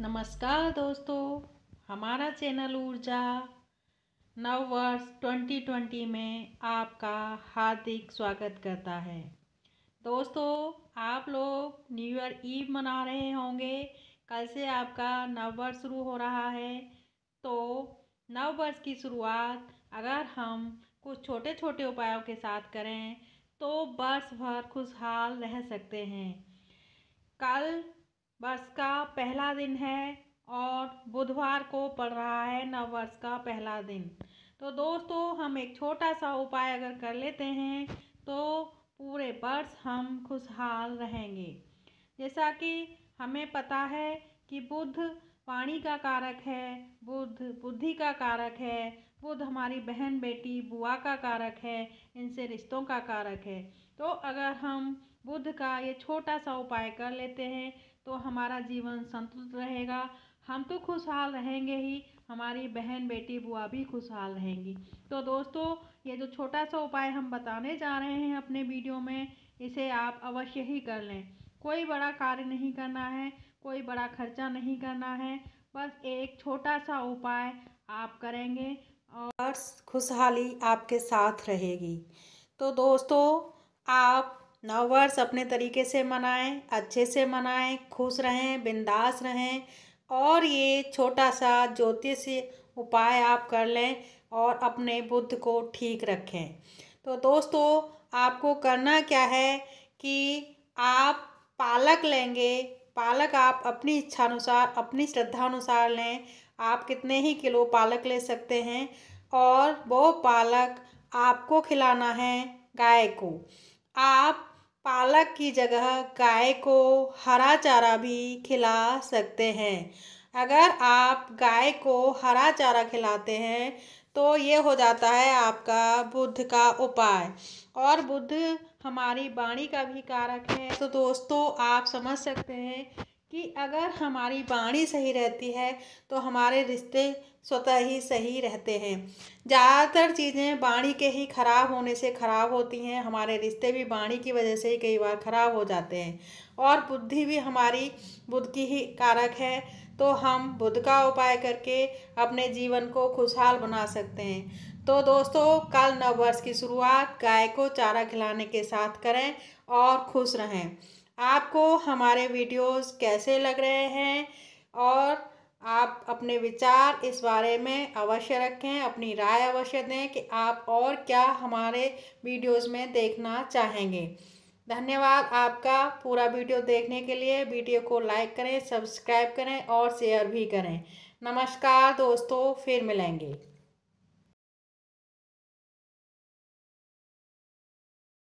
नमस्कार दोस्तों, हमारा चैनल ऊर्जा नव वर्ष 2020 में आपका हार्दिक स्वागत करता है। दोस्तों, आप लोग न्यू ईयर ईव मना रहे होंगे, कल से आपका नव वर्ष शुरू हो रहा है। तो नव वर्ष की शुरुआत अगर हम कुछ छोटे छोटे उपायों के साथ करें तो वर्ष भर खुशहाल रह सकते हैं। कल वर्ष का पहला दिन है और बुधवार को पड़ रहा है नववर्ष का पहला दिन। तो दोस्तों, हम एक छोटा सा उपाय अगर कर लेते हैं तो पूरे वर्ष हम खुशहाल रहेंगे। जैसा कि हमें पता है कि बुध पानी का कारक है बुध बुद्धि का कारक है बुध हमारी बहन, बेटी, बुआ का कारक है, इनसे रिश्तों का कारक है। तो अगर हम बुध का ये छोटा सा उपाय कर लेते हैं तो हमारा जीवन संतुलित रहेगा। हम तो खुशहाल रहेंगे ही, हमारी बहन, बेटी, बुआ भी खुशहाल रहेंगी। तो दोस्तों, ये जो छोटा सा उपाय हम बताने जा रहे हैं अपने वीडियो में, इसे आप अवश्य ही कर लें। कोई बड़ा कार्य नहीं करना है, कोई बड़ा खर्चा नहीं करना है, बस एक छोटा सा उपाय आप करेंगे और खुशहाली आपके साथ रहेगी। तो दोस्तों, आप नव वर्ष अपने तरीके से मनाएँ, अच्छे से मनाएँ, खुश रहें, बिंदास रहें और ये छोटा सा ज्योतिष उपाय आप कर लें और अपने बुद्ध को ठीक रखें। तो दोस्तों, आपको करना क्या है कि आप पालक लेंगे। पालक आप अपनी इच्छा अनुसार अपनी श्रद्धा अनुसार लें। आप कितने ही किलो पालक ले सकते हैं और वो पालक आपको खिलाना है गाय को। आप पालक की जगह गाय को हरा चारा भी खिला सकते हैं। अगर आप गाय को हरा चारा खिलाते हैं तो ये हो जाता है आपका बुद्ध का उपाय। और बुद्ध हमारी वाणी का भी कारक है। तो दोस्तों, आप समझ सकते हैं कि अगर हमारी वाणी सही रहती है तो हमारे रिश्ते स्वतः ही सही रहते हैं। ज़्यादातर चीज़ें वाणी के ही खराब होने से ख़राब होती हैं। हमारे रिश्ते भी वाणी की वजह से ही कई बार ख़राब हो जाते हैं। और बुद्धि भी हमारी बुद्ध की ही कारक है। तो हम बुद्ध का उपाय करके अपने जीवन को खुशहाल बना सकते हैं। तो दोस्तों, कल नव वर्ष की शुरुआत गाय को चारा खिलाने के साथ करें और खुश रहें। आपको हमारे वीडियोस कैसे लग रहे हैं और आप अपने विचार इस बारे में अवश्य रखें, अपनी राय अवश्य दें कि आप और क्या हमारे वीडियोस में देखना चाहेंगे। धन्यवाद आपका पूरा वीडियो देखने के लिए। वीडियो को लाइक करें, सब्सक्राइब करें और शेयर भी करें। नमस्कार दोस्तों, फिर मिलेंगे।